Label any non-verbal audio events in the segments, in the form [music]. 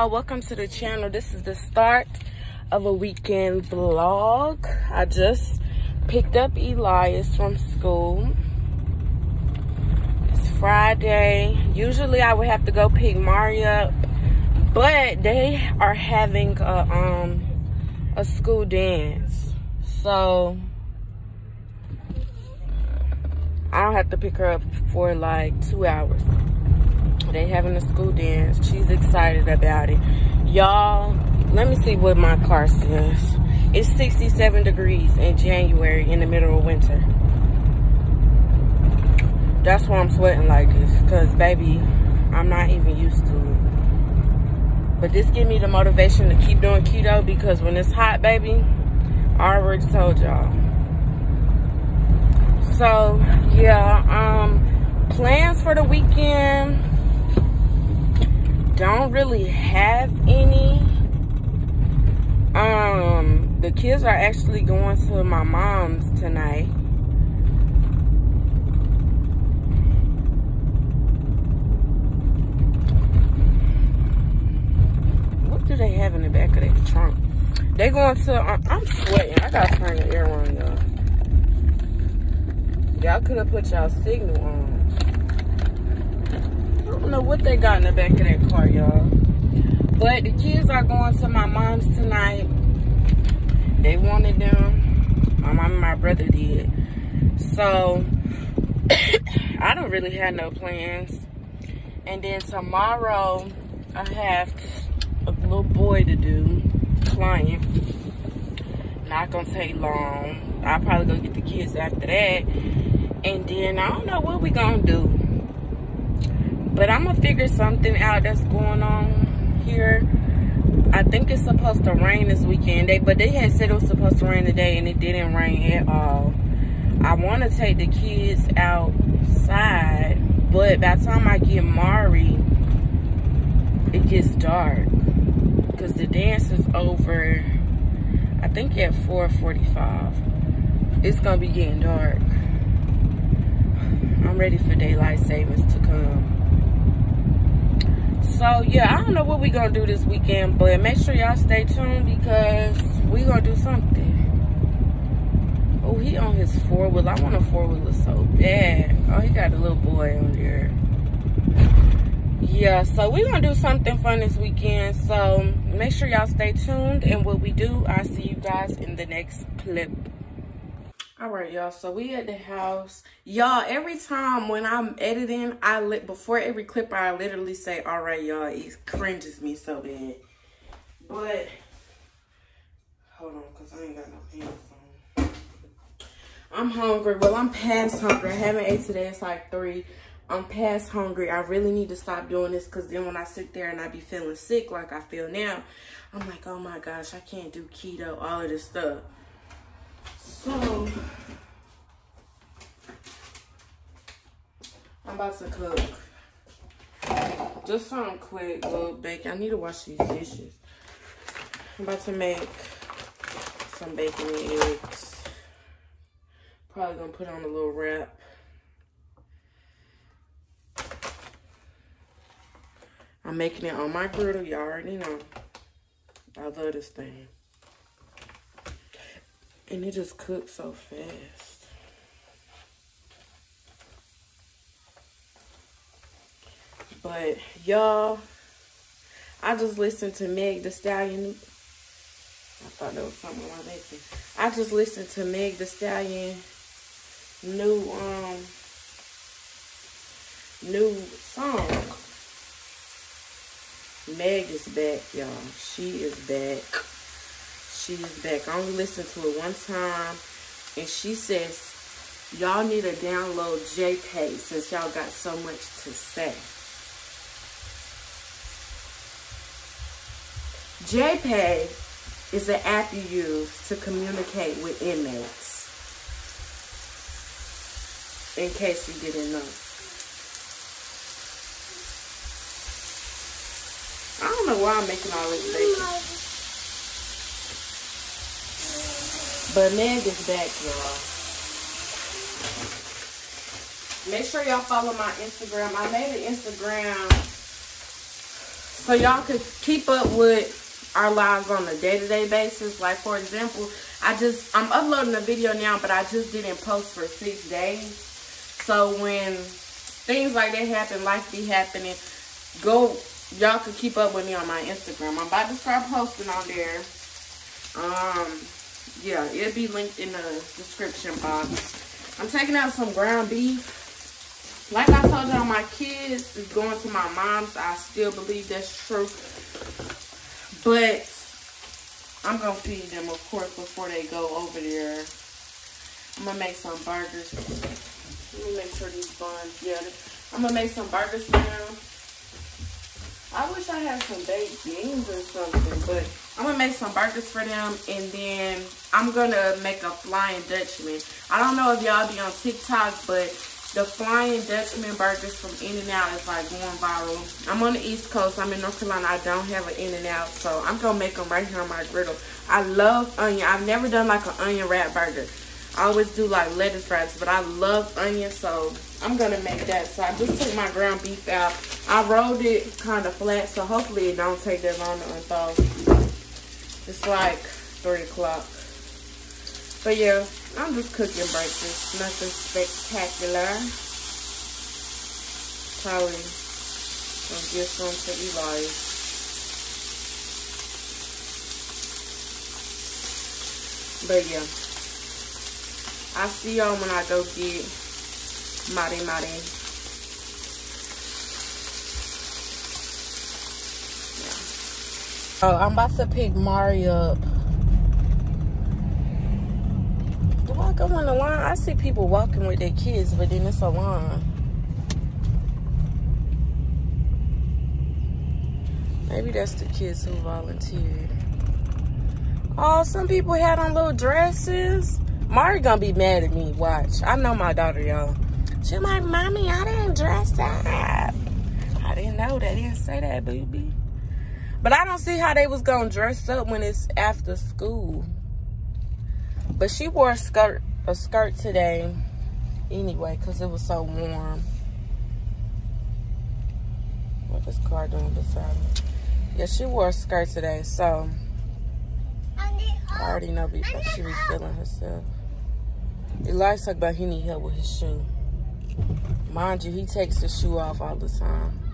y'all welcome to the channel. This is the start of a weekend vlog. I just picked up elias from school. It's friday. Usually i would have to go pick mari up but they are having a um a school dance. So i don't have to pick her up for like two hours they having a school dance. She's excited about it. Y'all, let me see what my car says. It's 67 degrees in January in the middle of winter. That's why I'm sweating like this. Because, baby, I'm not even used to it. But this give me the motivation to keep doing keto because when it's hot, baby, I already told y'all. So, yeah, um, plans for the weekend don't really have any. Um, the kids are actually going to my mom's tonight. What do they have in the back of their trunk? They going to, uh, I'm sweating. I gotta turn the air on, y'all. Y'all could have put y'all signal on don't know what they got in the back of that car, y'all. But the kids are going to my mom's tonight. They wanted them. My mom and my brother did. So, [coughs] I don't really have no plans. And then tomorrow, I have a little boy to do, client. Not gonna take long. I'll probably go get the kids after that. And then I don't know what we gonna do. But I'm to figure something out that's going on here. I think it's supposed to rain this weekend. They, but they had said it was supposed to rain today and it didn't rain at all. I want to take the kids outside. But by the time I get Mari, it gets dark. Because the dance is over, I think at 4.45. It's to be getting dark. I'm ready for daylight savings to come so yeah i don't know what we gonna do this weekend but make sure y'all stay tuned because we gonna do something. Oh he on his four-wheel. I want a four-wheeler so bad. Oh he got a little boy on there. Yeah so we gonna do something fun this weekend. So make sure y'all stay tuned and what we do i'll see you guys in the next clip all right y'all. So we at the house. Y'all every time when i'm editing i lit before every clip i literally say all right y'all it cringes me so bad. But hold on because i ain't got no pants on. I'm hungry. Well i'm past hungry. I haven't ate today. It's like three. I'm past hungry. I really need to stop doing this because then when i sit there and i be feeling sick like i feel now i'm like oh my gosh i can't do keto all of this stuff so, I'm about to cook. Just something quick, little bacon. I need to wash these dishes. I'm about to make some bacon and eggs. Probably gonna put on a little wrap. I'm making it on my griddle. Y'all already know. I love this thing. And it just cooks so fast. But y'all, I just listened to Meg the Stallion. I thought there was something wrong making. I just listened to Meg the Stallion new um new song. Meg is back, y'all. She is back she back. I only listened to it one time. And she says, y'all need to download JPay since y'all got so much to say. JPay is an app you use to communicate with inmates. In case you didn't know. I don't know why I'm making all this bacon. But Meg is back, y'all. Make sure y'all follow my Instagram. I made an Instagram so y'all could keep up with our lives on a day-to-day -day basis. Like for example, I just I'm uploading a video now, but I just didn't post for six days. So when things like that happen, life be happening, go y'all can keep up with me on my Instagram. I'm about to start posting on there. Um yeah, it'll be linked in the description box. I'm taking out some ground beef. Like I told y'all, my kids is going to my mom's. I still believe that's true. But I'm going to feed them, of course, before they go over there. I'm going to make some burgers. Let me make sure these buns, yeah. I'm going to make some burgers for them. I wish I had some baked beans or something, but I'm to make some burgers for them, and then I'm to make a Flying Dutchman. I don't know if y'all be on TikTok, but the Flying Dutchman burgers from In-N-Out is like going viral. I'm on the East Coast. I'm in North Carolina. I don't have an In-N-Out, so I'm to make them right here on my griddle. I love onion. I've never done like an onion wrap burger. I always do like lettuce wraps, but I love onion, so I'm to make that. So I just took my ground beef out. I rolled it kind of flat, so hopefully it don't take that long to unthaw. It's like 3 o'clock. But yeah, I'm just cooking breakfast. Nothing spectacular. Probably gonna give some to Eli. But yeah. I'll see y'all when I go get Mari Mari. Yeah. Oh, I'm about to pick Mari up Do I go in the line. I see people walking with their kids, but then it's a line. Maybe that's the kids who volunteered. Oh, some people had on little dresses. Mari gonna be mad at me. Watch. I know my daughter, y'all. She like, Mommy, I didn't dress up. I didn't know they didn't say that, baby. But I don't see how they was gonna dress up when it's after school. But she wore a skirt a skirt today anyway because it was so warm. What is car doing beside me? Yeah, she wore a skirt today, so I already know she be feeling herself. Elias talk about he need help with his shoe. Mind you, he takes the shoe off all the time.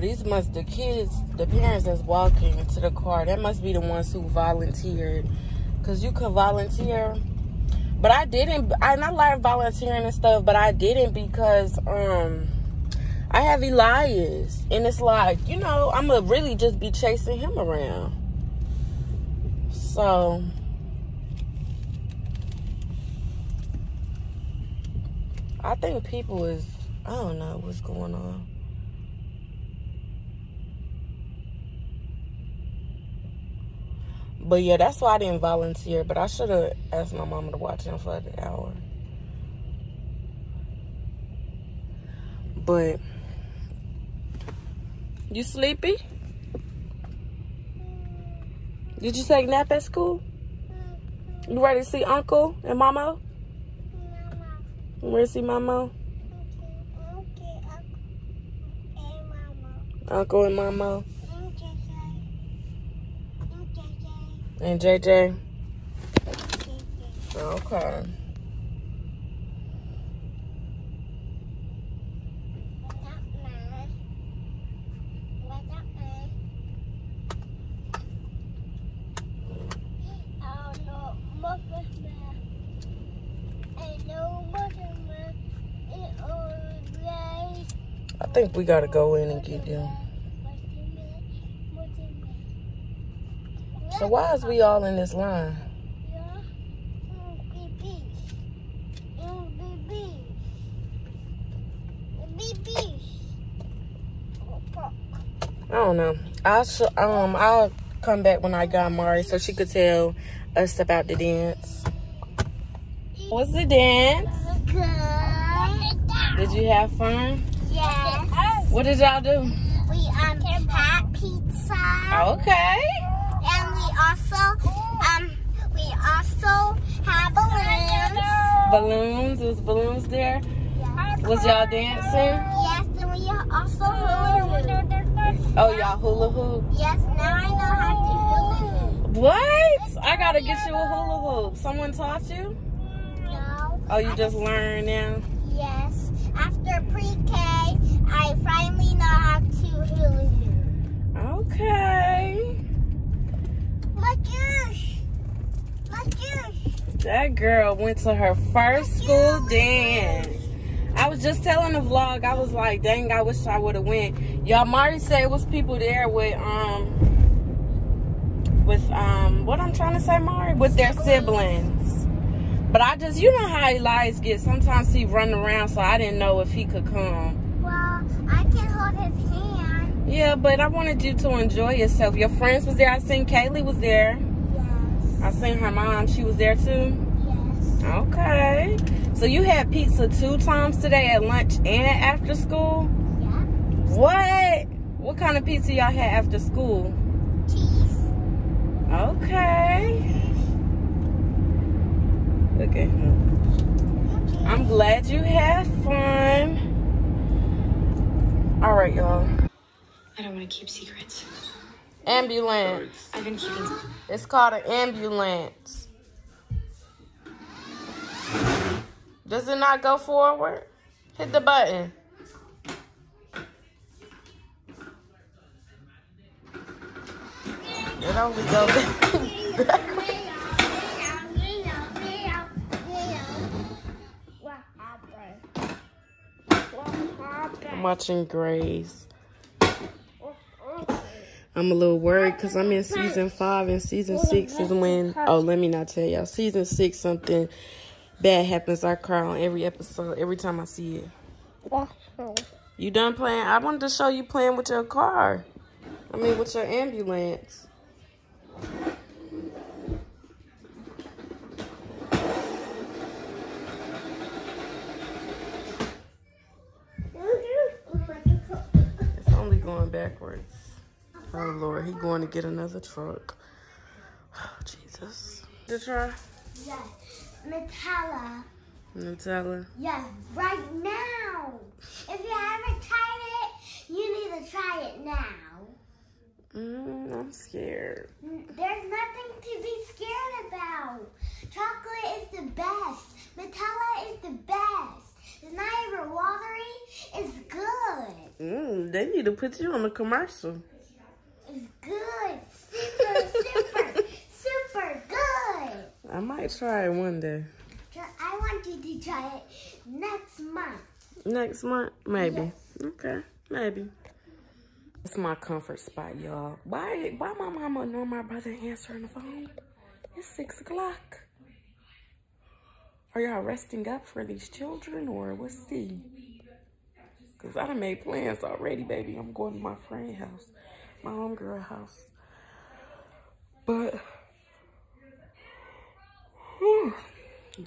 These must, the kids, the parents that's walking into the car, that must be the ones who volunteered. Because you could volunteer. But I didn't, I not like volunteering and stuff, but I didn't because, um, I have Elias. And it's like, you know, I'm going to really just be chasing him around. So, I think people is, I don't know what's going on. But yeah, that's why I didn't volunteer. But I should have asked my mama to watch him for an hour. But you sleepy? Did you take a nap at school? You ready to see Uncle and Mama? You ready to see Mama? Uncle and Mama. And JJ? Okay. I think we gotta go in and get them. So why is we all in this line? I don't know. I'll um I'll come back when I got Mari so she could tell us about the dance. What's the dance? Good. Did you have fun? Yes. What did y'all do? We um had pizza. Okay also um We also have balloons. Balloons? Was balloons there? Yes. Was y'all dancing? Yes, and we also hula hoop. Oh, y'all hula hoop? Yes, now I know how to hula hoop. What? I gotta get you a hula hoop. Someone taught you? No. Oh, you just learned now? Yes. After pre-K, I finally know how to hula hoop. Okay. That girl went to her first school dance. I was just telling the vlog, I was like, dang, I wish I would have went. Y'all, Mari said it was people there with, um, with, um, what I'm trying to say, Mari? With their siblings. But I just, you know how Elias gets. Sometimes he run around, so I didn't know if he could come. Well, I can hold his. Yeah, but I wanted you to enjoy yourself. Your friends was there. I seen Kaylee was there. Yes. I seen her mom. She was there too. Yes. Okay. So you had pizza two times today at lunch and after school? Yeah. What? What kind of pizza y'all had after school? Cheese. Okay. Okay. I'm glad you had fun. All right, y'all. I don't want to keep secrets. Ambulance. I've been keeping. It's called an ambulance. Does it not go forward? Hit the button. It only goes. [laughs] I'm watching Grey's. I'm a little worried because I'm in season five and season six is when, oh, let me not tell y'all. Season six, something bad happens. I cry on every episode, every time I see it. You done playing? I wanted to show you playing with your car. I mean, with your ambulance. It's only going backwards. Oh, Lord. He going to get another truck. Oh, [sighs] Jesus. The truck? Yes. Nutella. Nutella. Yes, right now. If you haven't tried it, you need to try it now. Mm, I'm scared. There's nothing to be scared about. Chocolate is the best. Nutella is the best. It's not even watery. It's good. Mm, they need to put you on a commercial. Good. Super, super, super good. I might try it one day. I want you to try it next month. Next month, maybe. Okay, maybe. It's my comfort spot, y'all. Why? Why my mama know my brother answering the phone? It's six o'clock. Are y'all resting up for these children, or what's the? Cause I done made plans already, baby. I'm going to my friend's house, my homegirl house. But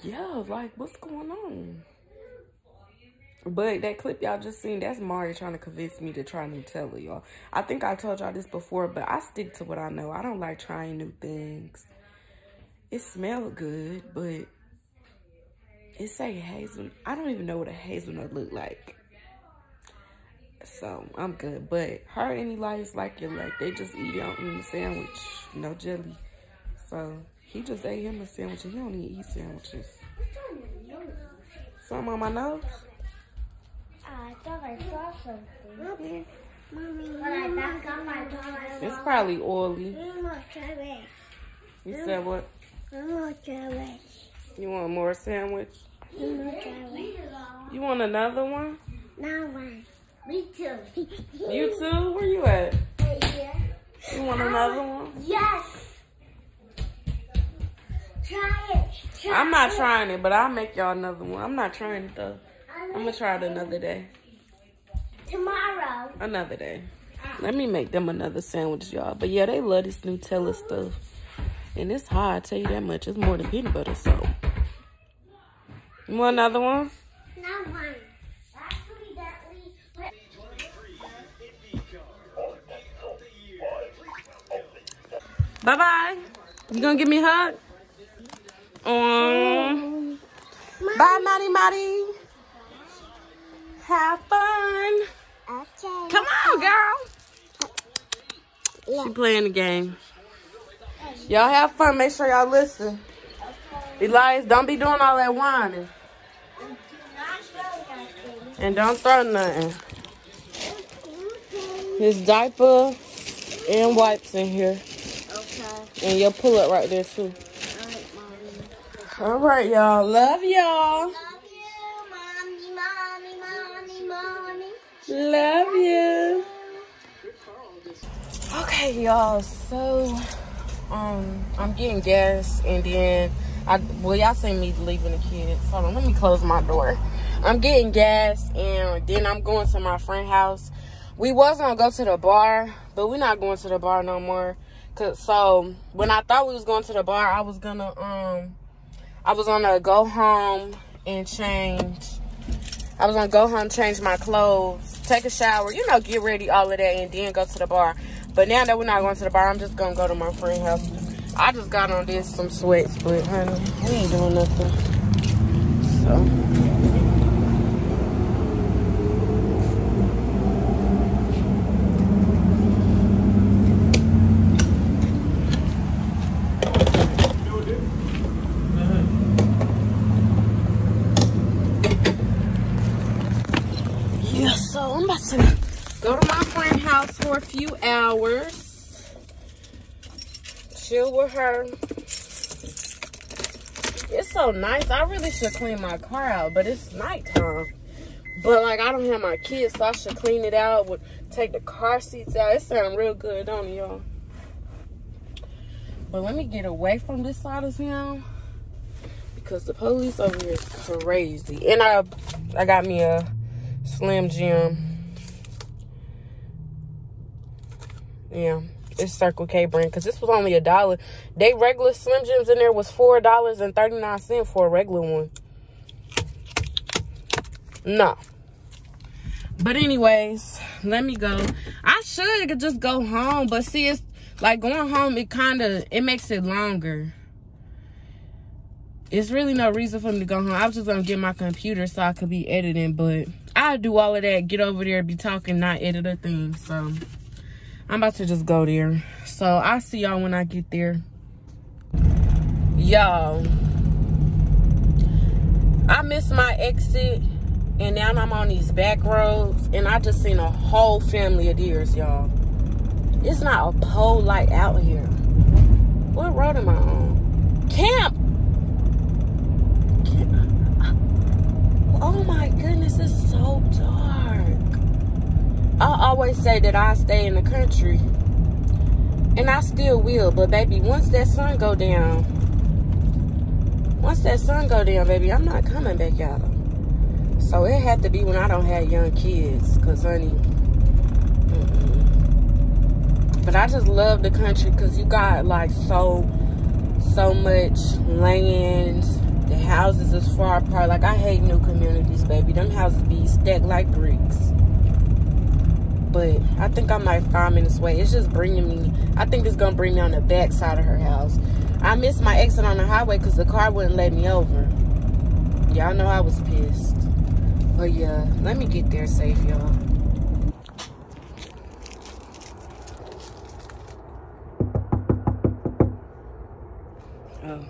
yeah, like what's going on? But that clip y'all just seen, that's Mari trying to convince me to try Nutella, y'all. I think I told y'all this before, but I stick to what I know. I don't like trying new things. It smells good, but it say hazel. I don't even know what a hazelnut look like. So I'm good. But her and Elias like it like they just eat out in the sandwich, no jelly. So he just ate him a sandwich and he don't even eat sandwiches. Something on my nose? I thought I saw something. Mommy, When I back up, I thought I It's probably oily. I'm not try. You said what? I'm not try. You want more sandwich? I'm not try. You want another one? Now one. Me too. You too? Where you at? Right here. You want another uh, one? Yes. Try it. Try I'm not it. trying it, but I'll make y'all another one. I'm not trying it though. I'm gonna try it another day. Tomorrow. Another day. Uh. Let me make them another sandwich, y'all. But yeah, they love this Nutella stuff. And it's hard, I tell you that much. It's more than peanut butter, so. You want another one? Now one. Bye bye. You gonna give me a hug? Um, bye, Maddie Maddie. Have fun. Okay. Come on, girl. She playing the game. Y'all have fun. Make sure y'all listen. Elias, don't be doing all that whining. And don't throw nothing. His diaper and wipes in here. And your pull up right there too. All right, y'all. Love y'all. Love you, mommy, mommy, mommy, mommy. Love you. Okay, y'all. So, um, I'm getting gas, and then I well, y'all seen me leaving the kids. Hold on, let me close my door. I'm getting gas, and then I'm going to my friend house. We was gonna go to the bar, but we're not going to the bar no more. Cause so when I thought we was going to the bar, I was gonna um, I was gonna go home and change. I was gonna go home, change my clothes, take a shower, you know, get ready, all of that, and then go to the bar. But now that we're not going to the bar, I'm just gonna go to my friend's house. I just got on this some sweats, but honey, we ain't doing nothing. So yeah, so I'm about to go to my friend's house for a few hours. Chill with her. It's so nice. I really should clean my car out, but it's nighttime. But like I don't have my kids, so I should clean it out. Would take the car seats out. It sounds real good, don't it, y'all? But let me get away from this side of town because the police over here is crazy. And I, I got me a Slim Jim. Yeah, it's Circle K brand because this was only a dollar. They regular Slim Jims in there was four dollars and thirty nine cent for a regular one. No. But anyways, let me go. I should just go home, but see, it's like going home. It kind of it makes it longer. It's really no reason for me to go home. I was just gonna get my computer so I could be editing, but I do all of that. Get over there, be talking, not edit a thing. So I'm about to just go there. So I'll see y'all when I get there. Y'all, I missed my exit and now I'm on these back roads and I just seen a whole family of deers, y'all. It's not a pole light out here. What road am I on? Camp. Camp. Oh my goodness, it's so dark. I always say that I stay in the country. And I still will, but baby, once that sun go down, once that sun go down, baby, I'm not coming back out. So it had to be when I don't have young kids, cause honey. Mm-mm. But I just love the country, cause you got like so, so much land. The houses is far apart. Like I hate new communities, baby. Them houses be stacked like bricks. But I think I might find minutes away. It's just bringing me. I think it's gonna bring me on the back side of her house. I missed my exit on the highway because the car wouldn't let me over. Y'all know I was pissed. But yeah, let me get there safe, y'all. Oh.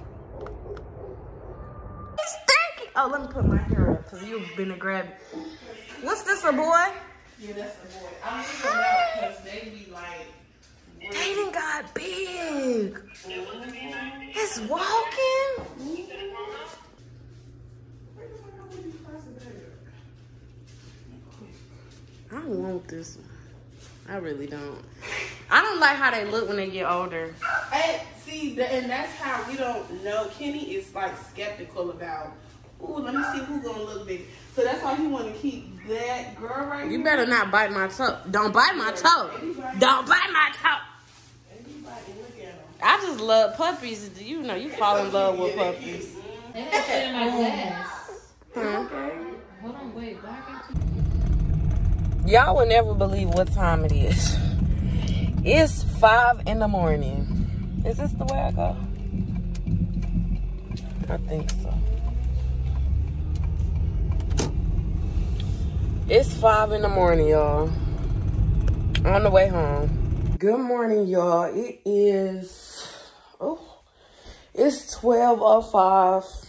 Oh, let me put my hair up because you've been to grab. What's this, a boy? Yeah, that's the boy. I'm leaving out because they be like, They done got big. It's walking. I don't want this one. I really don't. I don't like how they look when they get older. hey, see, th- and that's how we don't know. Kenny is like skeptical about. Ooh, let me see who's gonna look big. So that's why he want to keep that girl right You here. better not bite my toe. Don't bite my toe. Don't bite my toe. Everybody look at him. I just love puppies. You know, you fall in love with puppies. They don't in my glass. Huh? Hold on, wait. Why I got to... Y'all will never believe what time it is. It's five in the morning. Is this the way I go? I think so. It's five in the morning, y'all. On the way home. Good morning, y'all. It is, oh, it's 12.05.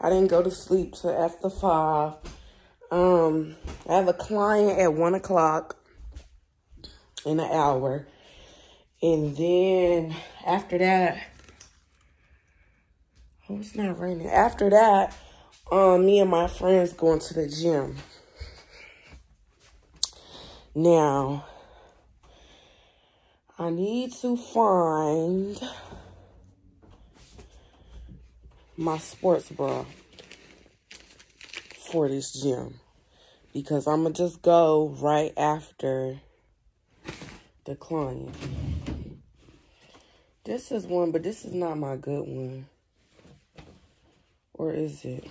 I didn't go to sleep till after five. Um, I have a client at one o'clock in an hour. And then after that, oh, it's not raining. After that, um, me and my friends going to the gym. Now, I need to find my sports bra for this gym because I'm going to just go right after the client. This is one, but this is not my good one. Or is it?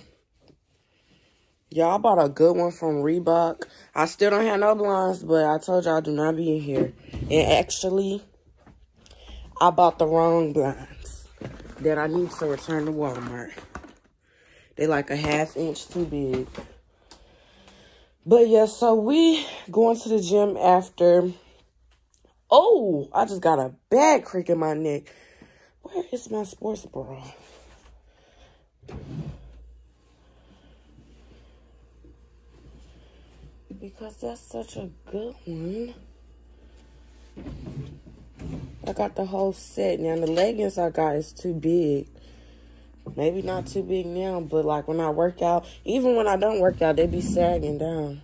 Y'all bought a good one from Reebok. I still don't have no blinds, but I told y'all do not be in here. And actually, I bought the wrong blinds that I need to return to Walmart. They like a half inch too big. But yeah, so we going to the gym after. Oh, I just got a bad crick in my neck. Where is my sports bra? Because that's such a good one. I got the whole set. Now, the leggings I got is too big. Maybe not too big now, but like when I work out, even when I don't work out, they be sagging down.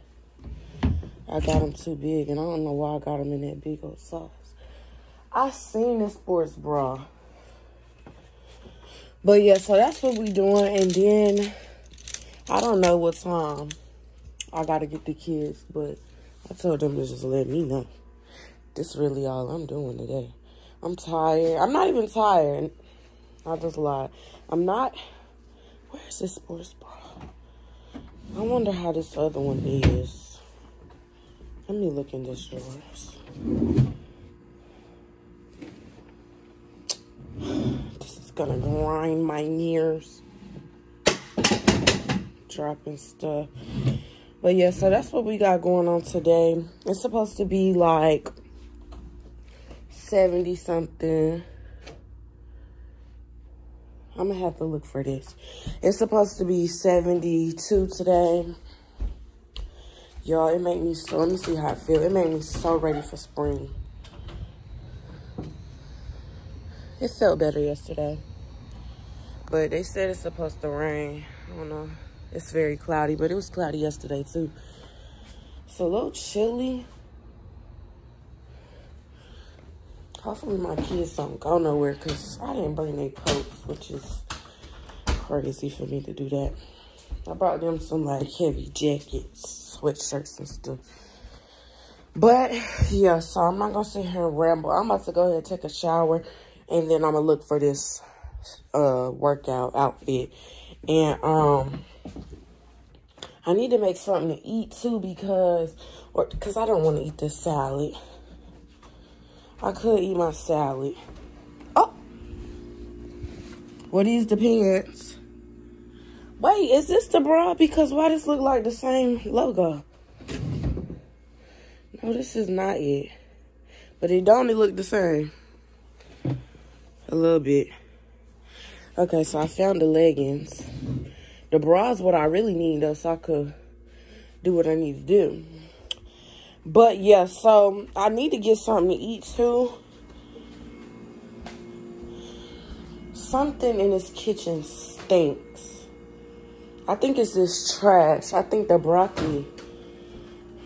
I got them too big, and I don't know why I got them in that big old size. I seen the sports bra. But yeah, so that's what we doing. And then, I don't know what time. I gotta get the kids, but I told them to just let me know. This really all I'm doing today. I'm tired. I'm not even tired. I just lied. I'm not. Where's this sports bra? I wonder how this other one is. Let me look in this drawers. This is gonna grind my ears. Dropping stuff. But yeah, so that's what we got going on today. It's supposed to be like 70 something. I'm gonna have to look for this. It's supposed to be 72 today. Y'all, it made me so, let me see how I feel. It made me so ready for spring. It felt better yesterday. But they said it's supposed to rain. I don't know. It's very cloudy, but it was cloudy yesterday too. It's a little chilly. Hopefully my kids don't go nowhere because I didn't bring their coats, which is crazy for me to do that. I brought them some like heavy jackets, sweatshirts and stuff. But yeah, so I'm not gonna sit here and ramble. I'm about to go ahead and take a shower and then I'm gonna look for this uh workout outfit. And um I need to make something to eat too because, or because I don't want to eat this salad. I could eat my salad. Oh, what these the pants? Wait, is this the bra? Because why does look like the same logo? No, this is not it. But it don't look the same. A little bit. Okay, so I found the leggings. The bra is what I really need though, so I could do what I need to do. But yeah, so I need to get something to eat too. Something in this kitchen stinks. I think it's this trash. I think the broccoli,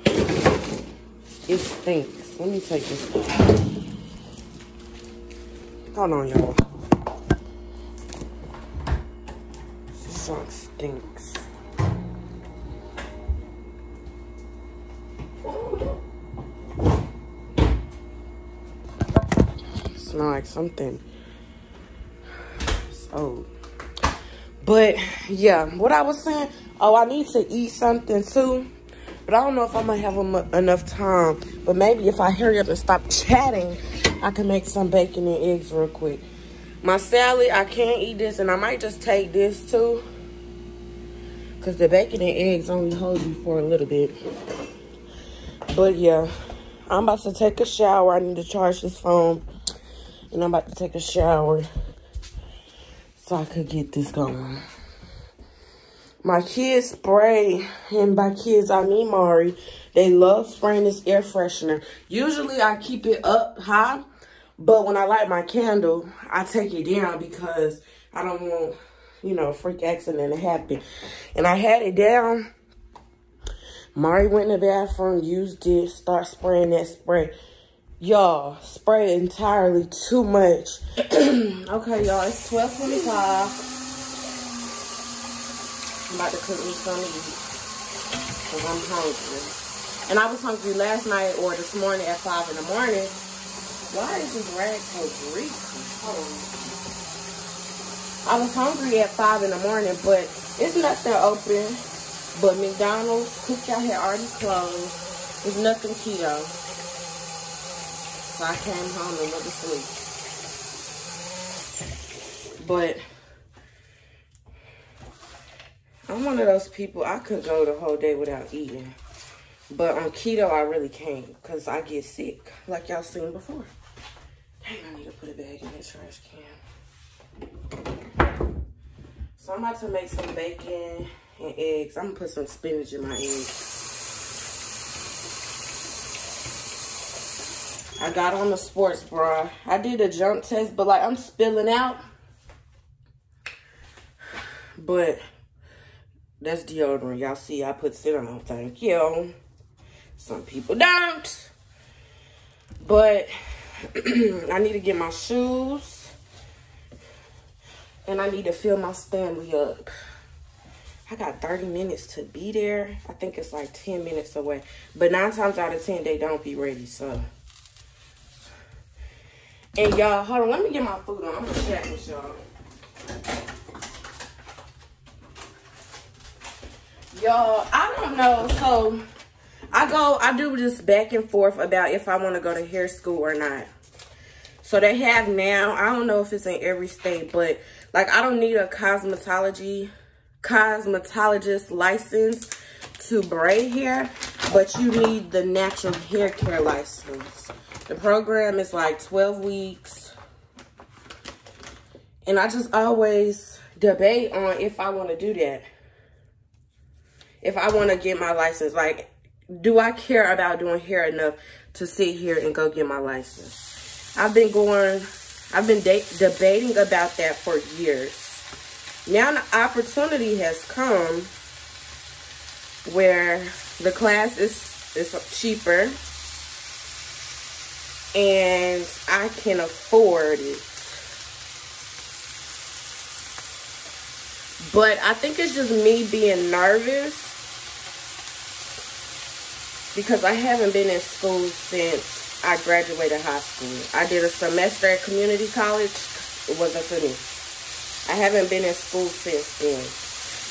it stinks. Let me take this. Hold on, y'all. This stinks. Smell like something. So, but yeah, what I was saying, oh, I need to eat something too. But I don't know if I'm gonna have enough time. But maybe if I hurry up and stop chatting, I can make some bacon and eggs real quick. My salad, I can't eat this, and I might just take this too. Because the bacon and eggs only hold you for a little bit. But yeah, I'm about to take a shower. I need to charge this phone. And I'm about to take a shower so I could get this going. My kids spray, and by kids I mean Mari, they love spraying this air freshener. Usually I keep it up high, but when I light my candle, I take it down because I don't want, you know, freak accident to happen. And I had it down. Mari went in the bathroom, used it, start spraying that spray. Y'all, spray entirely too much. [clears throat] okay, y'all, it's 1225. I'm about to cook me something to eat. Because I'm hungry. And I was hungry last night or this morning at 5 in the morning. Why is this rag so greasy? I was hungry at 5 in the morning, but it's nothing open. But McDonald's cookout had already closed. There's nothing keto. So I came home and went to sleep. But I'm one of those people, I could go the whole day without eating. But on keto, I really can't because I get sick, like y'all seen before. Dang, I need to put a bag in the trash can. So I'm about to make some bacon and eggs. I'm gonna put some spinach in my eggs. I got on the sports bra. I did a jump test, but like I'm spilling out. But that's deodorant. Y'all see I put it on. Thank you. Some people don't. But [clears throat] I need to get my shoes. And I need to fill my Stanley up. I got 30 minutes to be there. I think it's like 10 minutes away. But nine times out of 10, they don't be ready. So. And y'all, hold on. Let me get my food on. I'm to chat with y'all. Y'all, I don't know. So, I go, I do this back and forth about if I want to go to hair school or not. So, they have now, I don't know if it's in every state, but like I don't need a cosmetology, cosmetologist license to braid hair, but you need the natural hair care license. The program is like 12 weeks. And I just always debate on if I want to do that if I want to get my license. Like, do I care about doing hair enough to sit here and go get my license? I've been going, I've been debating about that for years. Now the opportunity has come where the class is, is cheaper and I can afford it. But I think it's just me being nervous because I haven't been in school since I graduated high school. I did a semester at community college. It wasn't for me. I haven't been in school since then.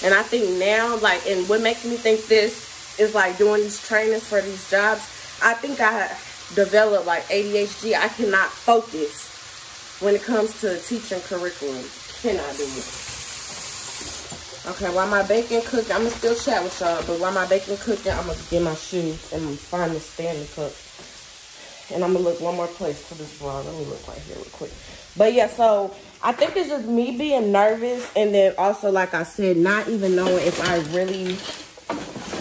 And I think now, like, and what makes me think this is like doing these trainings for these jobs, I think I developed like ADHD. I cannot focus when it comes to teaching curriculum. Cannot do it. Okay, while my bacon cooking, I'm gonna still chat with y'all, but while my bacon cooking, I'm gonna get my shoes and find the stand to cook. And I'm gonna look one more place for this vlog. Let me look right here real quick. But yeah, so I think it's just me being nervous and then also, like I said, not even knowing if I really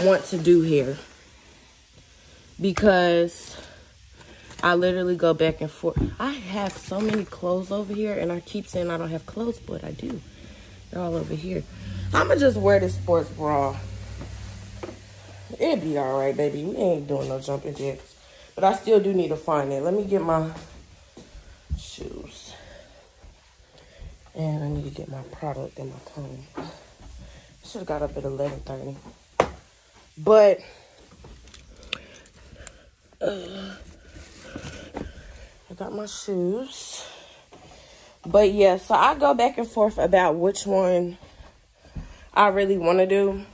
want to do hair. Because I literally go back and forth. I have so many clothes over here and I keep saying I don't have clothes, but I do. They're all over here. I'ma just wear this sports bra. It'll be all right, baby. We ain't doing no jumping jacks. But I still do need to find it. Let me get my shoes. And I need to get my product and my comb. I should have got up at 11.30. But, uh, I got my shoes. But yeah, so I go back and forth about which one I really want to do.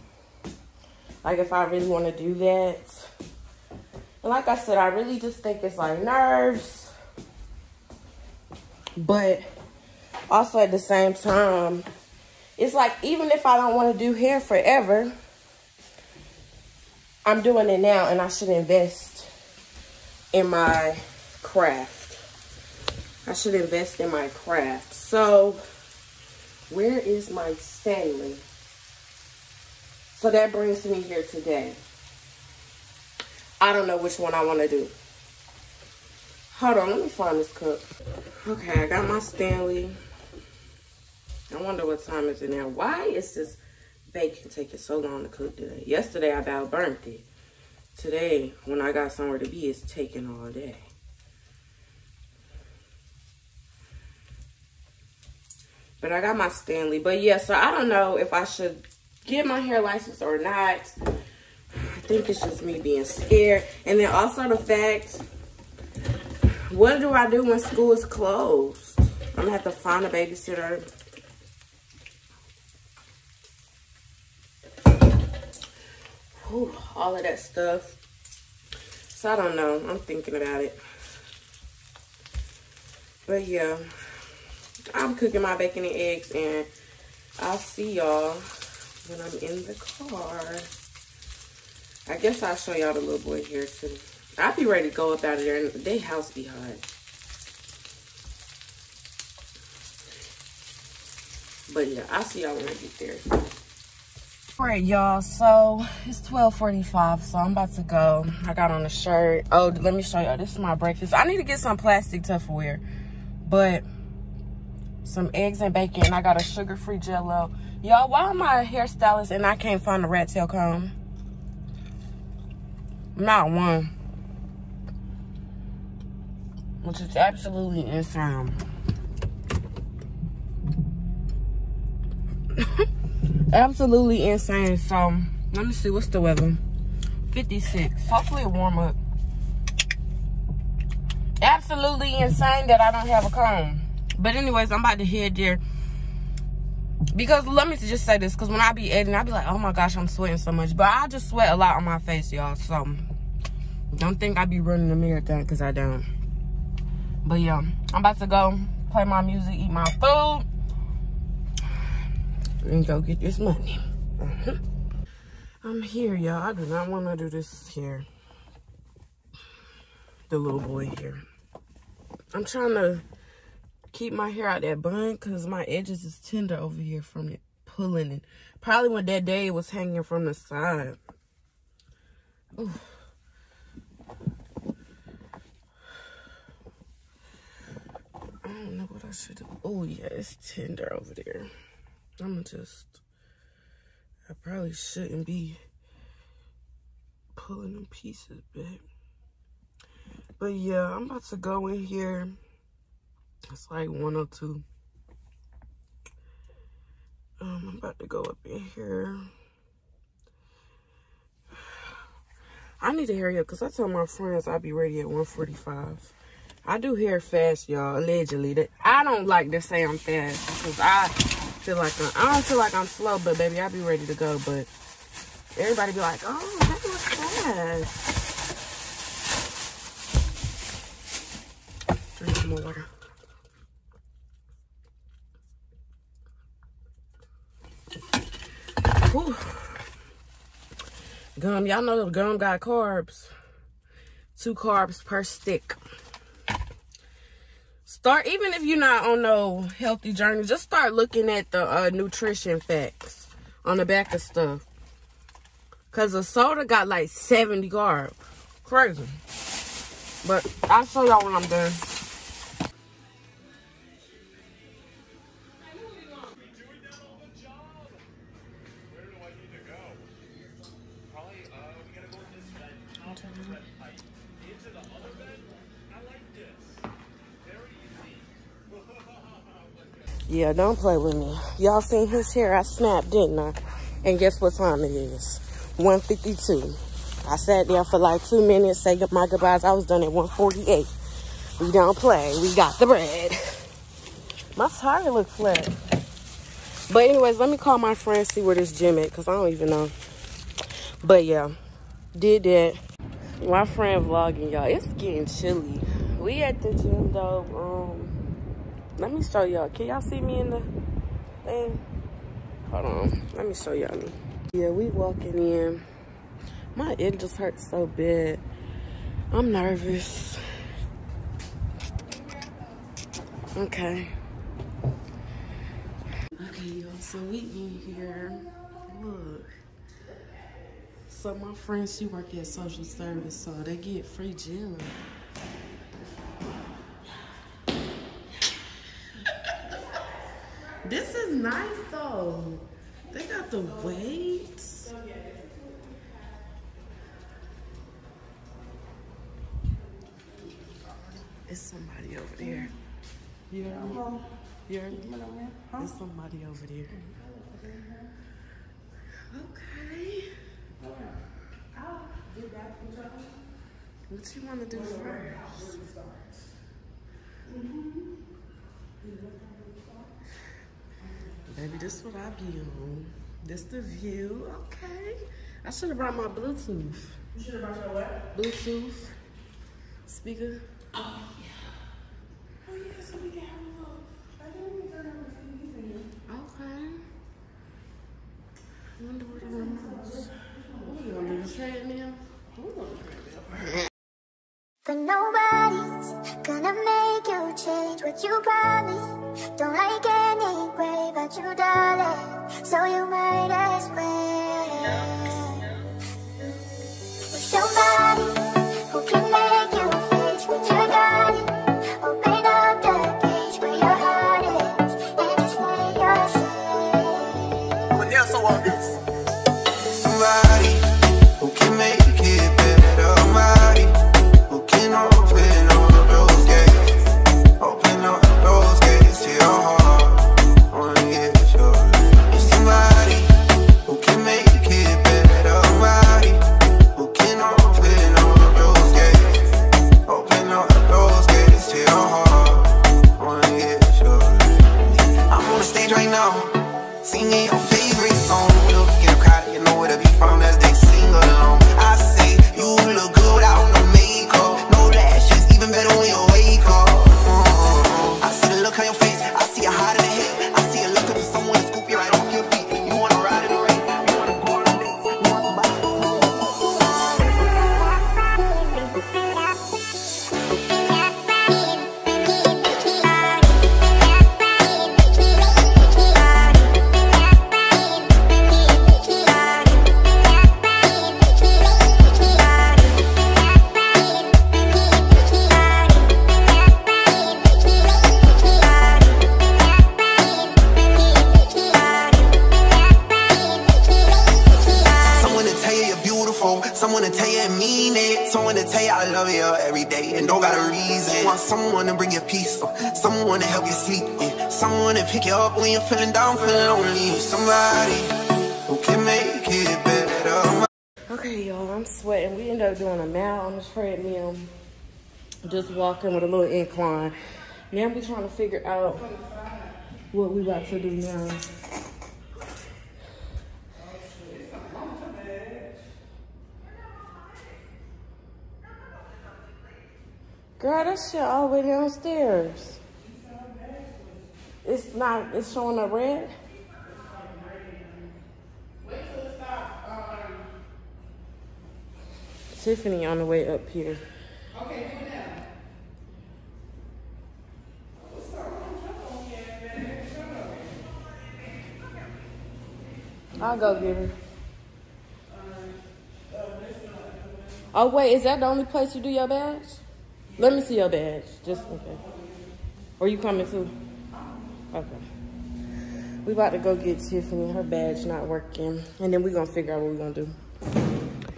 Like, if I really want to do that. Like I said, I really just think it's like nerves. But also at the same time, it's like even if I don't want to do hair forever, I'm doing it now and I should invest in my craft. I should invest in my craft. So, where is my Stanley? So that brings me here today. I don't know which one I want to do. Hold on, let me find this cup. Okay, I got my Stanley. I wonder what time is in there. Why is this bacon taking so long to cook today? Yesterday, I about burnt it. Today, when I got somewhere to be, it's taking all day. But I got my Stanley. But yeah, so I don't know if I should get my hair license or not. Think it's just me being scared. And then also the fact, what do I do when school is closed? I'm gonna have to find a babysitter. Whew, all of that stuff. So I don't know. I'm thinking about it. But yeah. I'm cooking my bacon and eggs and I'll see y'all when I'm in the car. I guess I'll show y'all the little boy here too. I'll be ready to go up out of there and they house be hot. But yeah, I'll see y'all when I get there. All right, y'all. So it's 12:45, so I'm about to go. I got on a shirt. Oh, let me show y'all. This is my breakfast. I need to get some plastic Tupperware, but some eggs and bacon. I got a sugar-free jello. Y'all, why am I a hairstylist and I can't find a rat tail comb? Not one. Which is absolutely insane. [laughs] absolutely insane. So, let me see. What's the weather? 56. Hopefully it warm up. Absolutely insane that I don't have a comb. But anyways, I'm about to head there. Because let me just say this, because when I be editing, I be like, oh my gosh, I'm sweating so much. But I just sweat a lot on my face, y'all. So don't think I be running a marathon, because I don't. But yeah, I'm about to go play my music, eat my food, and go get this money. -huh. I'm here, y'all. I do not want to do this here. The little boy here. I'm trying to keep my hair out that bun because my edges is tender over here from it pulling it. Probably when that day was hanging from the side. Ooh. I don't know what I should do. Oh, yeah, it's tender over there. I'm just, I probably shouldn't be pulling them pieces back. But yeah, I'm about to go in here it's like 102. Um, I'm about to go up in here. I need to hurry up because I told my friends I'll be ready at 145. I do hair fast, y'all, allegedly. That I don't like to say I'm fast because I feel like I'm, I don't feel like I'm slow, but baby, I'll be ready to go. But everybody be like, oh, that was fast. Drink some more water. Whew. Gum, y'all know the gum got carbs. Two carbs per stick. Start, even if you're not on no healthy journey, just start looking at the uh, nutrition facts on the back of stuff. Because the soda got like 70 carbs. Crazy. But I'll show y'all when I'm done. Yeah, don't play with me. Y'all seen his hair? I snapped, didn't I? And guess what time it is? 152. I sat there for like two minutes, say my goodbyes. I was done at 148. We don't play. We got the bread. My tire look flat. But anyways, let me call my friend, see where this gym at, because I don't even know. But yeah, did that. My friend vlogging, y'all. It's getting chilly. We at the gym, though. Um, Let me show y'all. Can y'all see me in the thing? Hold on. Let me show y'all me. Yeah, we walking in. My ear just hurts so bad. I'm nervous. Okay. Okay, y'all. So we in here. Look. So my friend, she work at social service, so they get free gym. This is nice though. They got the weights. It's somebody over there. You heard me? You heard me? There's somebody over there. Okay. What you want to do first? Mm-hmm. Baby, this is what I be on. This the view. Okay. I should have brought my Bluetooth. You should have brought your what? Bluetooth speaker. Oh yeah, Oh, yeah, so we can have a little. I didn't even turn on the TV thing. Okay. I wonder where the remote is. What we gonna do? The treadmill? We're gonna treadmill. But nobody's gonna make you change what you probably don't like anyway, but you darling, so you might as well. With up when you're feeling down, feeling lonely. Somebody who can make it better. Okay, y'all, I'm sweating. We ended up doing a mile on the treadmill, just walking with a little incline. Now we trying to figure out what we about to do now. Girl, that shit all the way downstairs. It's not, it's showing up red? Tiffany on the way up here. Okay, do that. I'll go get her. Oh wait, is that the only place you do your badge? Let me see your badge, just okay. Or you coming too? We about to go get Tiffany. Her badge not working, and then we gonna figure out what we gonna do.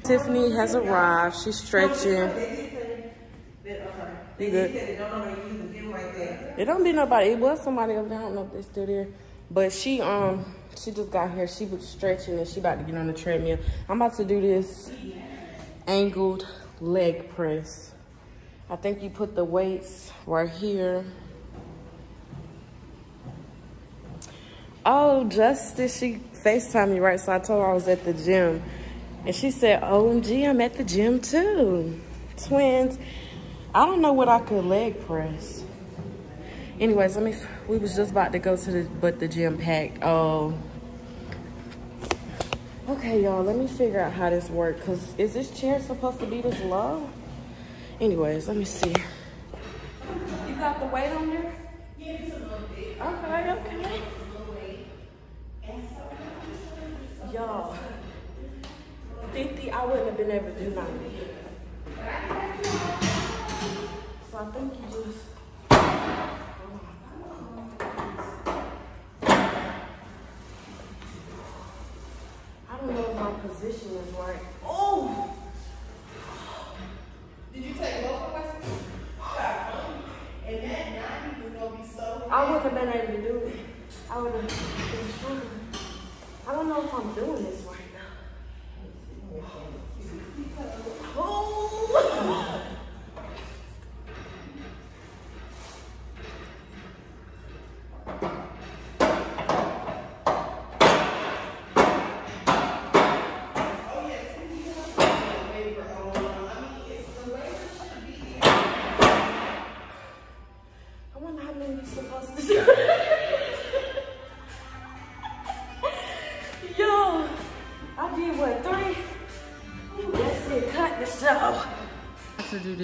Tiffany has arrived. She's stretching. You good? It don't be nobody. It was somebody over there. I don't know if they're still there. But she um she just got here. She was stretching and she about to get on the treadmill. I'm about to do this angled leg press. I think you put the weights right here. Oh, Justice, she FaceTimed me, right? So I told her I was at the gym. And she said, OMG, I'm at the gym too. Twins. I don't know what I could leg press. Anyways, let me. We was just about to go to the, but the gym packed. Oh. Okay, y'all. Let me figure out how this works. Cause is this chair supposed to be this low? Anyways, let me see. You got the weight on there? Okay, okay. Y'all, 50, I wouldn't have been able to do 90. So I think you just. I don't know if my position is right. Oh! Did you take both of us? And that 90 is gonna be so. I wouldn't have been able to do it. I would have been struggling. I don't know if I'm doing this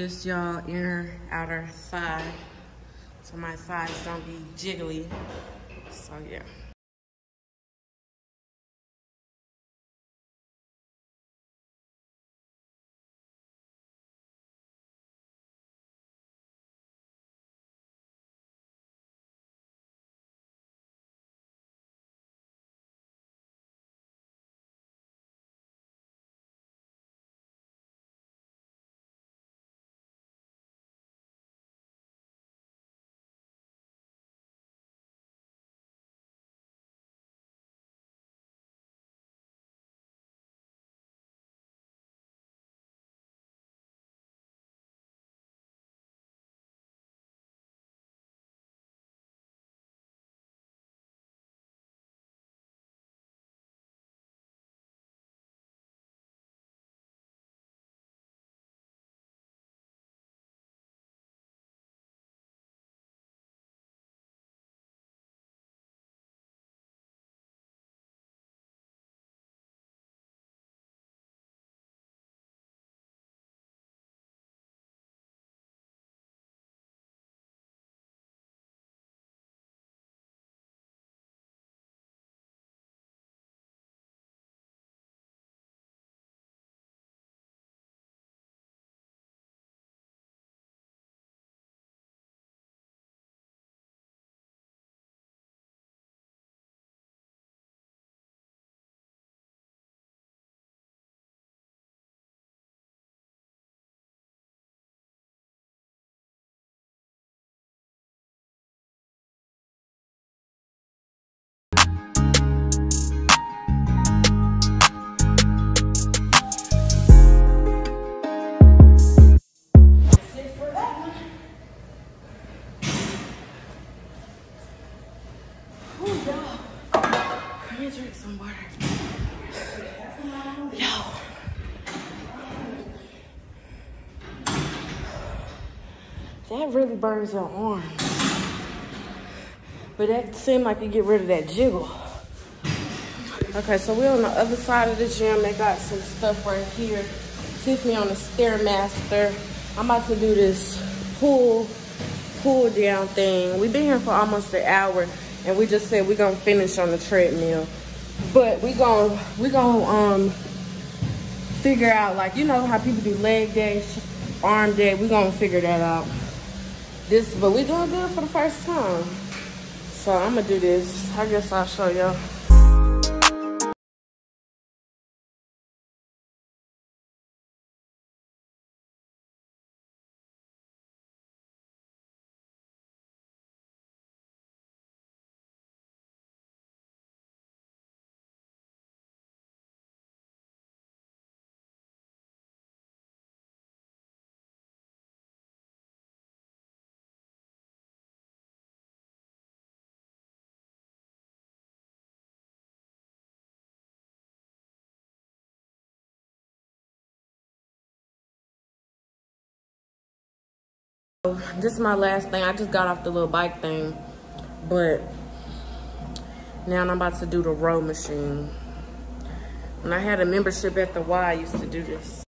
this, y'all, inner, outer thigh. So my thighs don't be jiggly. So yeah. Water. Yo. That really burns your arm. But that seemed like it get rid of that jiggle. Okay, so we're on the other side of the gym. They got some stuff right here. Tiffany on the Stairmaster. I'm about to do this pull, pull down thing. We've been here for almost an hour and we just said we're gonna finish on the treadmill. But we gonna we gonna um figure out like you know how people do leg day, arm day. We gonna figure that out. This, but we doing good for the first time. So I'm gonna do this. I guess I'll show y'all. This is my last thing. I just got off the little bike thing, but now I'm about to do the row machine. When I had a membership at the Y, I used to do this.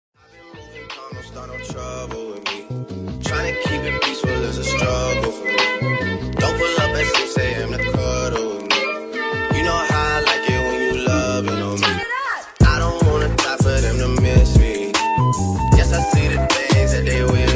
Don't start no trouble with me. Trying to keep it peaceful is a struggle for me. Don't pull up at 6 a.m. to cuddle with me. You know how I like it when you loving on me. I don't wanna die for them to miss me. Yes, I see the things that they wishing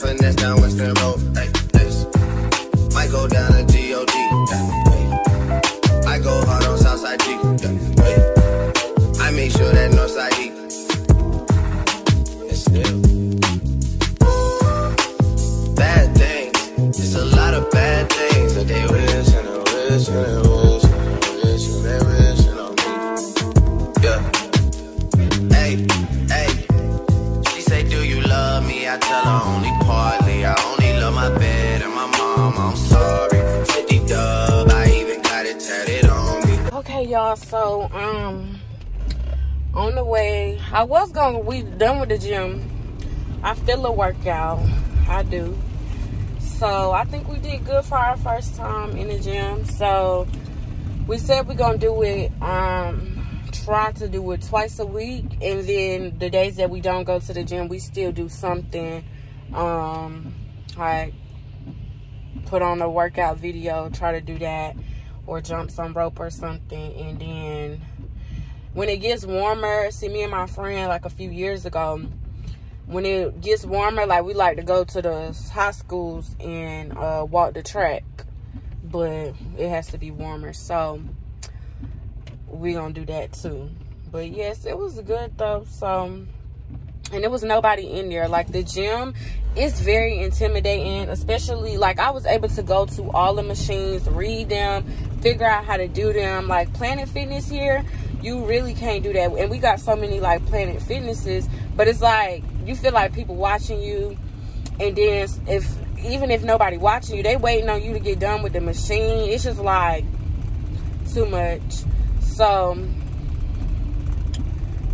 finesse down Western Road. Like, this. Might go down done with the gym. I feel a workout. I do. So I think we did good for our first time in the gym. So we said we're gonna do it. Um, try to do it twice a week, and then the days that we don't go to the gym, we still do something. Um, like put on a workout video, try to do that, or jump some rope or something, and then when it gets warmer, see me and my friend like a few years ago, when it gets warmer, like we like to go to the high schools and uh, walk the track, but it has to be warmer, so we gonna do that too. But yes, it was good though. So, and there was nobody in there. Like the gym is very intimidating, especially like I was able to go to all the machines, read them, figure out how to do them. Like Planet Fitness here, you really can't do that. And we got so many like Planet Fitnesses, but it's like you feel like people watching you, and then if even if nobody watching you, they waiting on you to get done with the machine. It's just like too much. So,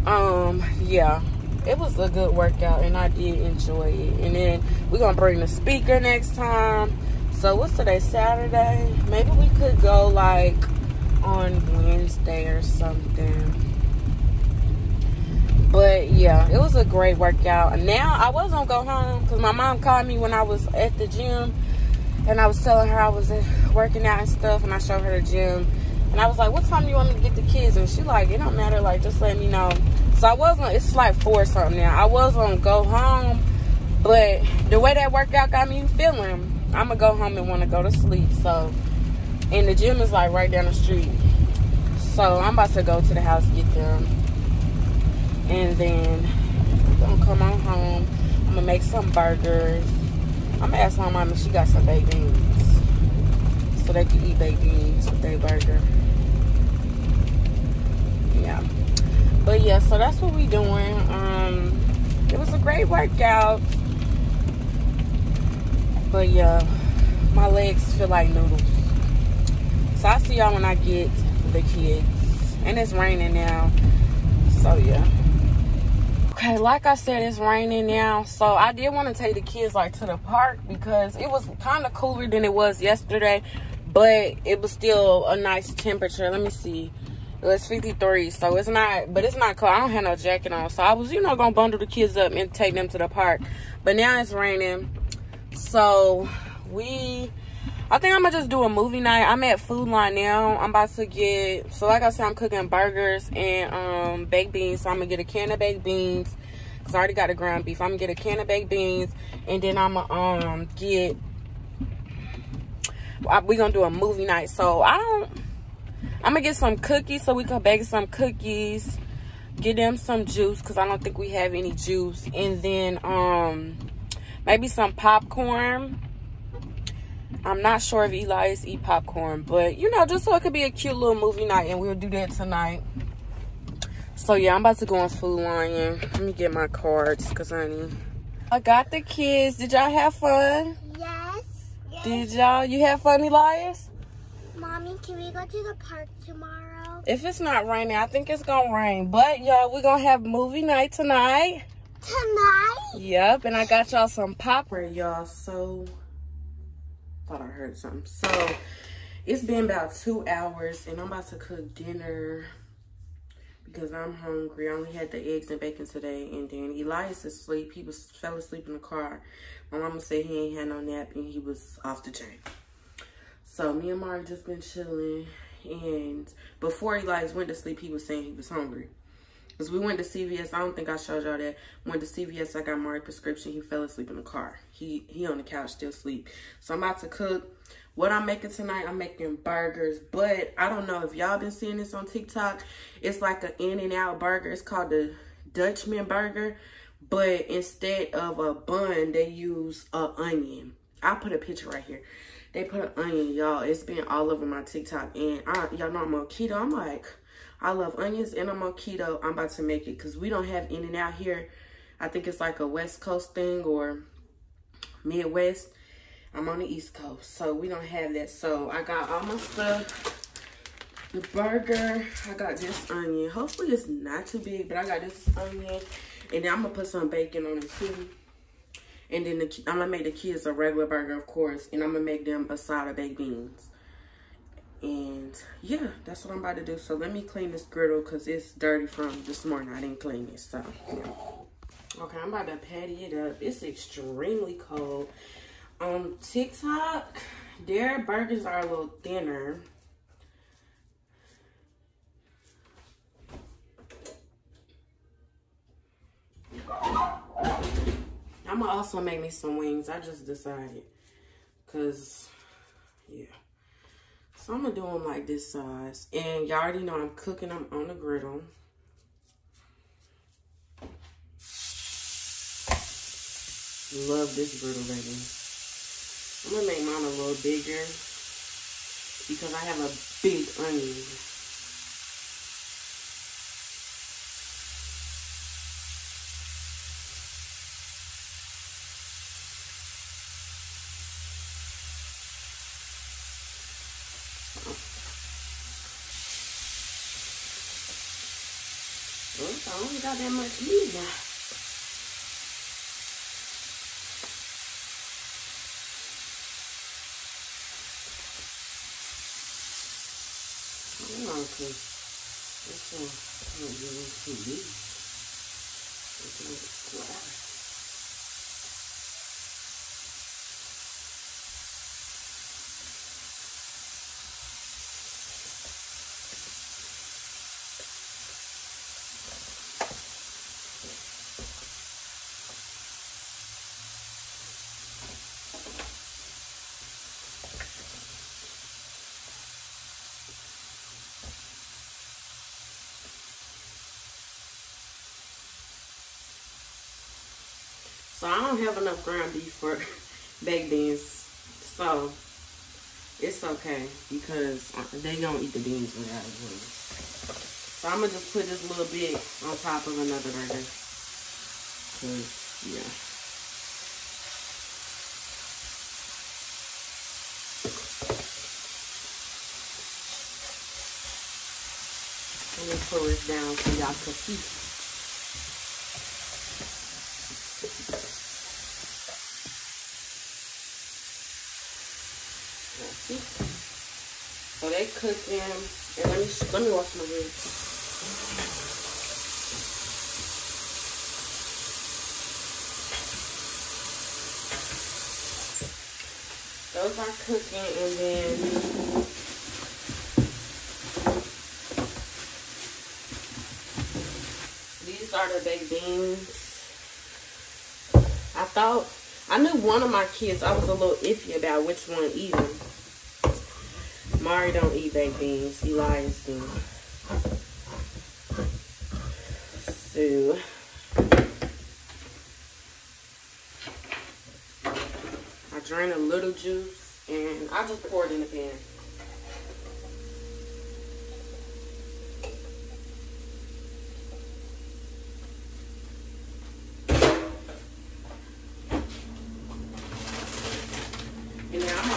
um, yeah, it was a good workout, and I did enjoy it. And then we're gonna bring the speaker next time. So what's today? Saturday. Maybe we could go like on Wednesday or something. But yeah, it was a great workout. And now I was gonna go home because my mom called me when I was at the gym, and I was telling her I was working out and stuff, and I showed her the gym. And I was like, what time do you want me to get the kids? And she like, it don't matter, like, just let me know. So I was gonna, it's like four something now. I was gonna go home, but the way that workout got me feeling, I'm gonna go home and wanna go to sleep. So, and the gym is like right down the street. So I'm about to go to the house, get them. And then I'm gonna come on home. I'm gonna make some burgers. I'm gonna ask my mom if she got some baked beans. So they can eat baked beans with their burger. Yeah. But yeah, so that's what we doing. Um it was a great workout. But yeah, my legs feel like noodles. So I'll see y'all when I get the kids. And it's raining now. So yeah. Okay, like I said, it's raining now. So I did want to take the kids like to the park because it was kind of cooler than it was yesterday. But it was still a nice temperature. Let me see. It was 53, so it's not, but it's not cold. I don't have no jacket on. So I was, you know, going to bundle the kids up and take them to the park. But now it's raining. So we I think I'm gonna just do a movie night. I'm at Food Lion now. I'm about to get so like I said, I'm cooking burgers and um baked beans. So I'm gonna get a can of baked beans because I already got a ground beef. I'm gonna get a can of baked beans and then I'm gonna um get we're gonna do a movie night. So I don't I'm gonna get some cookies so we can bake some cookies. Get them some juice because I don't think we have any juice. And then um maybe some popcorn. I'm not sure if Elias eat popcorn, but you know, just so it could be a cute little movie night, and we'll do that tonight. So yeah, I'm about to go on Food Lion. Let me get my cards, cause honey, I got the kids. Did y'all have fun? Yes. yes. Did y'all? You have fun, Elias? Mommy, can we go to the park tomorrow? If it's not raining, I think it's gonna rain. But y'all, we're gonna have movie night tonight. Tonight? Yep, and I got y'all some popper, y'all. So thought I heard something. So it's been about two hours and I'm about to cook dinner because I'm hungry. I only had the eggs and bacon today. And then Elias is asleep. He was fell asleep in the car. My mama said he ain't had no nap and he was off the chain. So me and Mari just been chilling. And before Elias went to sleep, he was saying he was hungry. Because we went to CVS. I don't think I showed y'all that. Went to CVS. I got Mari prescription. He fell asleep in the car. He he on the couch still asleep. So I'm about to cook. What I'm making tonight, I'm making burgers. But I don't know if y'all been seeing this on TikTok. It's like an In-N-Out burger. It's called the Dutchman burger. But instead of a bun, they use a onion. I'll put a picture right here. They put an onion, y'all. It's been all over my TikTok. And y'all know I'm on keto. I'm like, I love onions and I'm on keto. I'm about to make it because we don't have In-N-Out here. I think it's like a West Coast thing or Midwest. I'm on the East Coast, so we don't have that. So I got all my stuff. The burger, I got this onion. Hopefully it's not too big, but I got this onion. And then I'm gonna put some bacon on it too. And then the, I'm gonna make the kids a regular burger, of course. And I'm gonna make them a side of baked beans. And yeah, that's what I'm about to do. So let me clean this griddle because it's dirty from this morning. I didn't clean it, so yeah. Okay, I'm about to patty it up. It's extremely cold. On TikTok, their burgers are a little thinner. I'm gonna also make me some wings. I just decided. Cause, yeah. So I'm gonna do them like this size. And y'all already know I'm cooking them on the griddle. Love this griddle, baby. I'm gonna make mine a little bigger because I have a big onion. Oops, I only got that much now. Hold on, cause this one might be too big. It's a little square. So I don't have enough ground beef for [laughs] baked beans. So it's okay because they don't eat the beans without it. So I'm gonna just put this little bit on top of another burger. Cause yeah. Let me pull this down so y'all can. See? They cooking, and let me let me wash my hands. Those are cooking, and then these are the baked beans. I thought I knew one of my kids. I was a little iffy about which one them. Mari don't eat baked beans. Elias do. So I drain a little juice and I just pour it in the pan.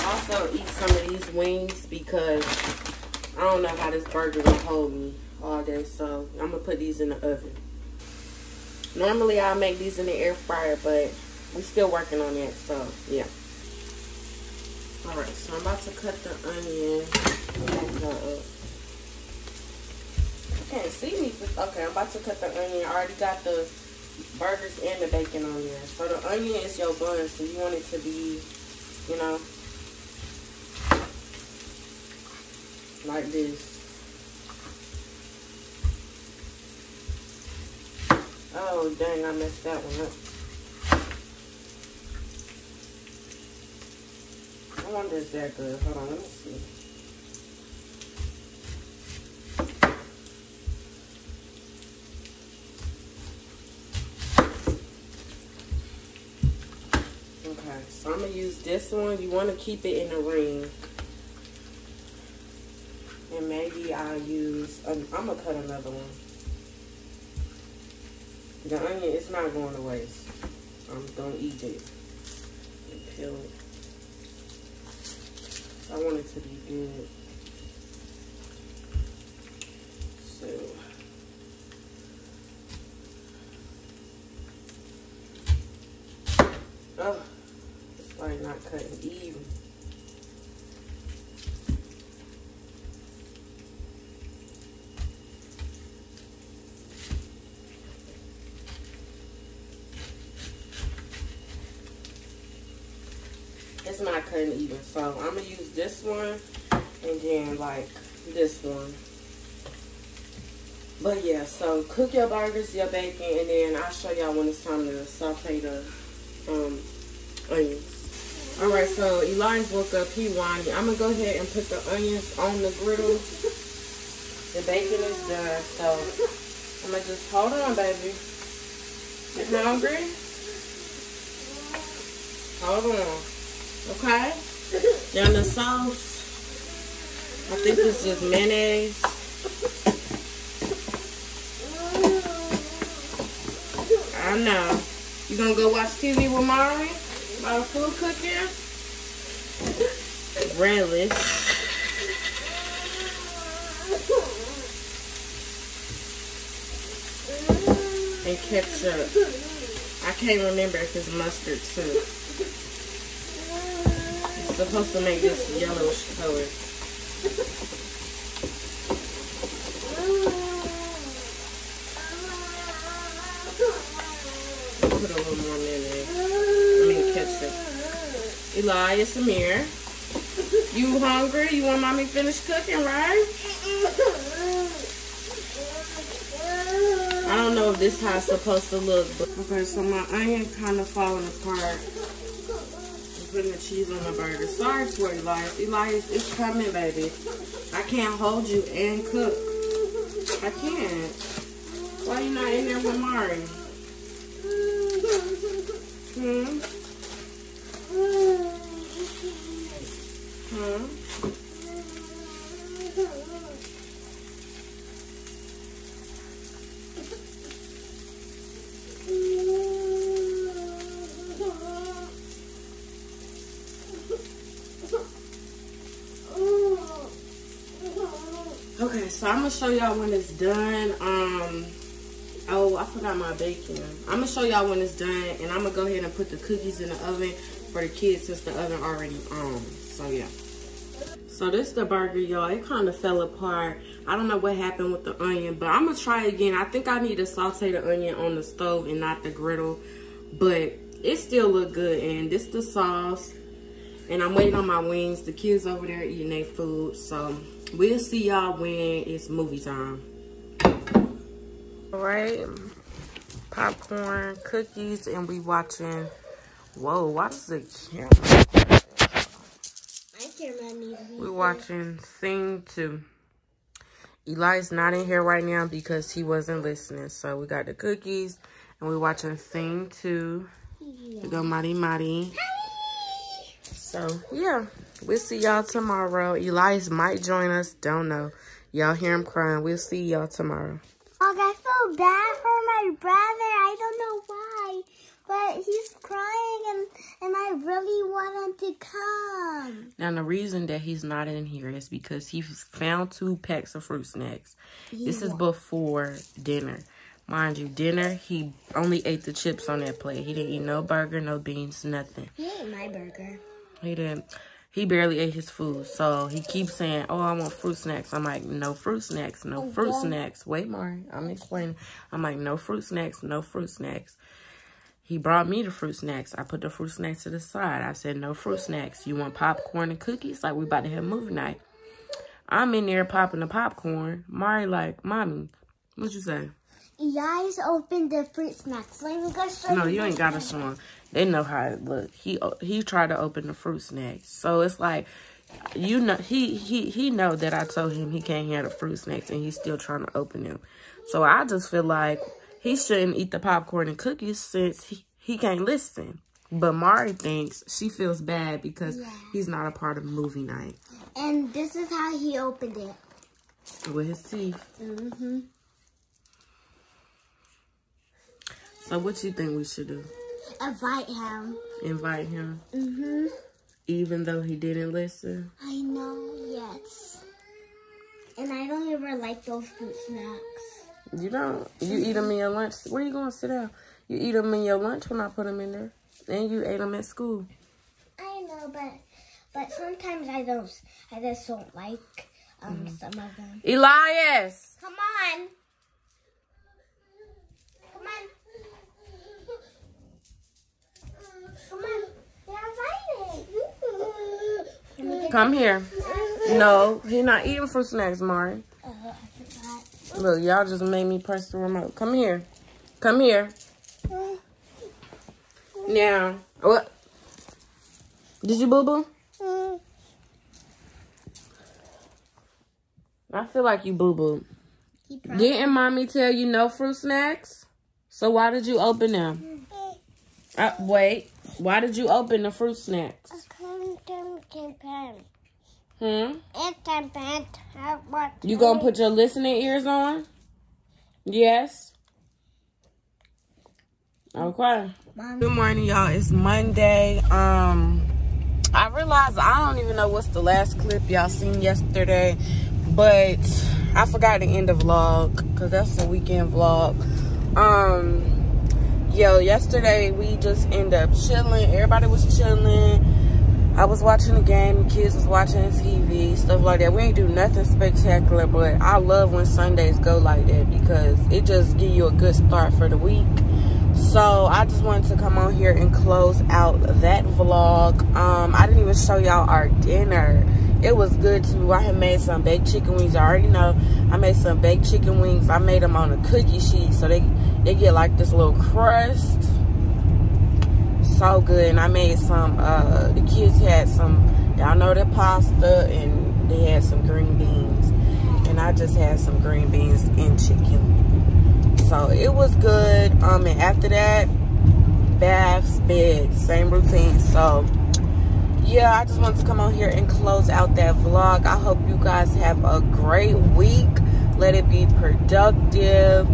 also eat some of wings because I don't know how this burger will hold me all day. So I'm gonna put these in the oven. Normally I make these in the air fryer, but we're still working on that. So yeah. All right, so I'm about to cut the onion. Can't see me. Okay, I'm about to cut the onion. I already got the burgers and the bacon on there. So the onion is your bun, so you want it to be, you know, this. Oh, dang, I messed that one up. I wonder if that good. Hold on, let me see. Okay, so I'm gonna use this one. You want to keep it in a ring. Maybe I'll use, um, I'm gonna cut another one. The onion, it's not going to waste. I'm going to eat it. And peel it. I want it to be good. So. Oh, it's like not cutting even. It's not cutting even. So I'm gonna use this one and then like this one. But yeah, so cook your bacon, and then I'll show y'all when it's time to saute the um, onions. Alright, so Elias woke up, he whining. I'm gonna go ahead and put the onions on the griddle. The bacon is done, so I'm gonna just hold on, baby. You hungry? Hold on. Okay? Then the sauce, I think it's just mayonnaise. I know. You gonna go watch TV with Mari? About food cooking? [laughs] Relish. And ketchup. I can't remember if it's mustard too. It's supposed to make this yellowish color. Put a little more mayonnaise. I mean ketchup. Elias, Amir. You hungry? You want mommy finish cooking, right? I don't know if this how it's supposed to look, but okay, so my onion kind of falling apart. I'm putting the cheese on the burger. Sorry for Elias. Elias, it's coming, baby. I can't hold you and cook. I can't. Why you not in there with Mari? Hmm? Hmm? Okay, so I'm gonna show y'all when it's done. Um, oh, I forgot my bacon. I'm gonna show y'all when it's done, and I'm gonna go ahead and put the cookies in the oven for the kids since the oven already on. So yeah. So this the burger, y'all. It kind of fell apart. I don't know what happened with the onion, but I'm gonna try again. I think I need to saute the onion on the stove and not the griddle, but it still look good. And this is the sauce, and I'm waiting on my wings. The kids over there eating their food, so we'll see y'all when it's movie time. All right, popcorn, cookies, and we watching. Whoa, why does the camera? My camera needs to be We're watching Sing 2. Eli's not in here right now because he wasn't listening. So we got the cookies and we're watching Sing 2. We go Mighty Mighty. So yeah, we'll see y'all tomorrow. Elias might join us. Don't know. Y'all hear him crying. We'll see y'all tomorrow. Oh, I feel bad for my brother. I don't know why. But he's crying and and I really want him to come. Now the reason that he's not in here is because he found two packs of fruit snacks. This is before dinner. Mind you, dinner, he only ate the chips on that plate. He didn't eat no burger, no beans, nothing. He ate my burger. He didn't. He barely ate his food. So he keeps saying, oh, I want fruit snacks. I'm like, no fruit snacks, no fruit snacks. Wait, Mari, I'm explaining. I'm like, no fruit snacks, no fruit snacks. He brought me the fruit snacks. I put the fruit snacks to the side. I said, no fruit snacks. You want popcorn and cookies? Like, we about to have movie night. I'm in there popping the popcorn. Mari like, mommy, what you say? Guys opened the fruit snacks. Let me go show No, you ain't got a 'em. They know how it look. He he tried to open the fruit snacks, so it's like you know he he he know that I told him he can't have the fruit snacks, and he's still trying to open them. So I just feel like he shouldn't eat the popcorn and cookies since he he can't listen. But Mari thinks she feels bad because he's not a part of movie night And this is how he opened it. with his teeth. Mm-hmm. So what do you think we should do? Invite him. Invite him, Mm-hmm. even though he didn't listen. I know, yes. And I don't ever like those fruit snacks. You don't. You eat them in your lunch. Where you going to sit down? You eat them in your lunch when I put them in there. And you ate them at school. I know, but but sometimes I don't. I just don't like um Mm-hmm. some of them. Elias! Come on. Come on. Come on. You're invited. Come here. No, he not eating fruit snacks, Mari. Look, y'all just made me press the remote. Come here. Come here. Now, what? Did you boo-boo? I feel like you boo-boo. Didn't mommy tell you no fruit snacks? So why did you open them? Uh, wait. Why did you open the fruit snacks? Hmm? You gonna put your listening ears on? Yes. Okay. Good morning, y'all. It's Monday. Um, I realized I don't even know what's the last clip y'all seen yesterday, but I forgot to end the vlog because that's the weekend vlog. Um, yo, yesterday we just ended up chilling. Everybody was chilling. I was watching the game, kids was watching TV, stuff like that. We ain't do nothing spectacular, but I love when Sundays go like that because it just give you a good start for the week. So I just wanted to come on here and close out that vlog. Um, I didn't even show y'all our dinner. It was good too. I had made some baked chicken wings. I already know I made some baked chicken wings. I made them on a cookie sheet so they they get like this little crust so good. And i made some uh the kids had some y'all know the pasta and they had some green beans. And i just had some green beans and chicken. So it was good. Um and after that baths bed same routine. So yeah i just wanted to come on here and close out that vlog. I hope you guys have a great week. Let it be productive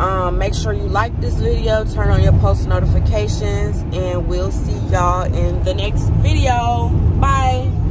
um, make sure you like this video, turn on your post notifications, and we'll see y'all in the next video. Bye.